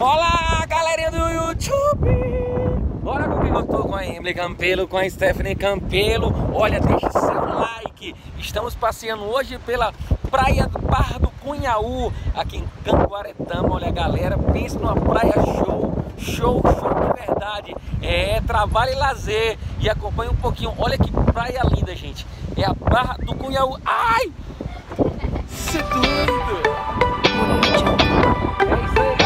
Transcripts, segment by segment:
Olá, galerinha do YouTube! Olha com quem eu tô com a Emily Campelo, com a Stephanie Campelo. Olha, deixe seu like. Estamos passeando hoje pela praia do Barra do Cunhaú, aqui em Canguaretama. Olha, galera, pensa numa praia show, show, show de verdade. É trabalho e lazer. E acompanha um pouquinho. Olha que praia linda, gente. É a Barra do Cunhaú. Ai! É doido! É isso aí,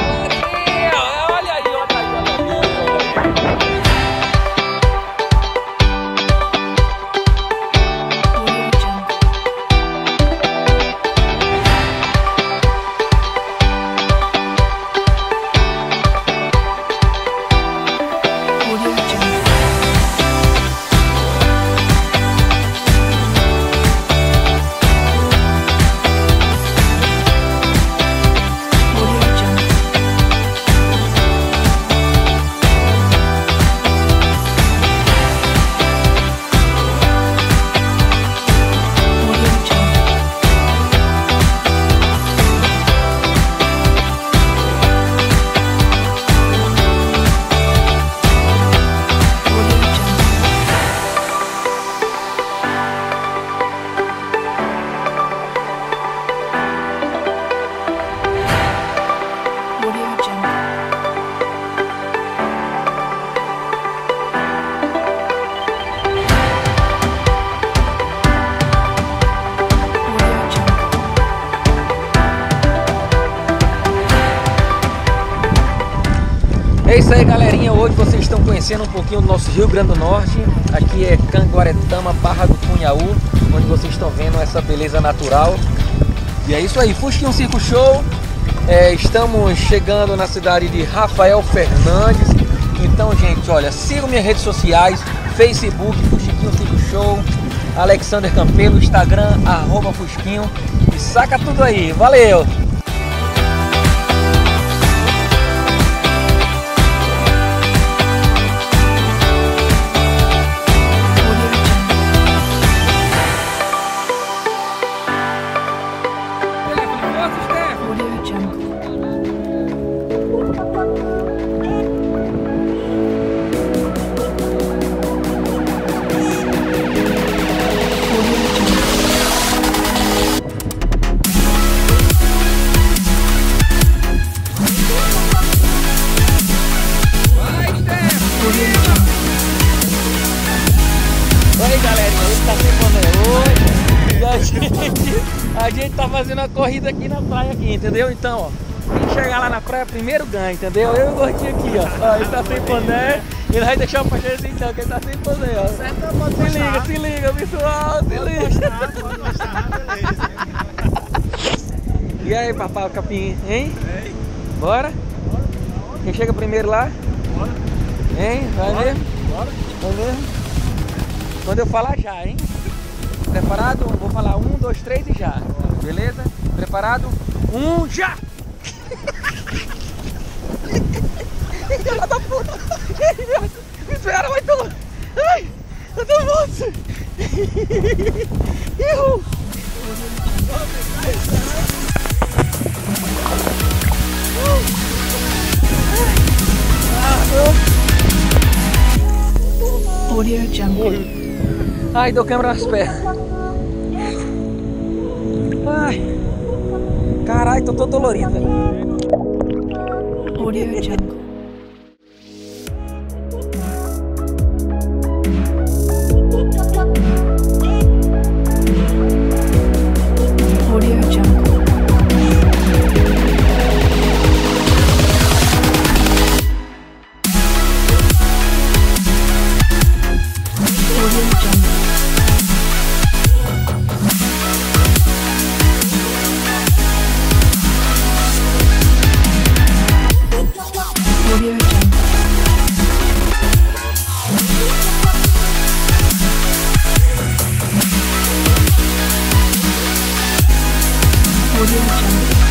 isso aí, galerinha. Hoje vocês estão conhecendo um pouquinho do nosso Rio Grande do Norte. Aqui é Canguaretama, Barra do Cunhaú, onde vocês estão vendo essa beleza natural. E é isso aí, Fusquinho Circo Show. É, estamos chegando na cidade de Rafael Fernandes. Então, gente, olha, sigam minhas redes sociais, Facebook, Fusquinho Circo Show, Alexander Campelo, Instagram, arroba Fusquinho. E saca tudo aí. Valeu! Tá sem hoje e a gente, a gente tá fazendo uma corrida aqui na praia aqui, entendeu? Então, ó, quem chegar lá na praia primeiro ganha, entendeu? Eu e o gordinho aqui, ó, ó ele tá sem boné, ele vai deixar o pacheco então, que ele tá sem boné, ó. Se liga, se liga, pessoal, se liga. E aí, papai, o capim, hein? Bora? Quem chega primeiro lá? Hein? Vai mesmo? Vai mesmo? Quando eu falar já, hein? Preparado? Eu Vou falar um, dois, três e já. Beleza? Preparado? Um, já! Filha da puta! Me espera, vai tu! Ai! Eu tô monstro! Ihu! Audio Jungle. Ai, deu câmera nas pernas. Ai. Caralho, tô todo dolorido. velho. Audio Jungle. Audio Jungle.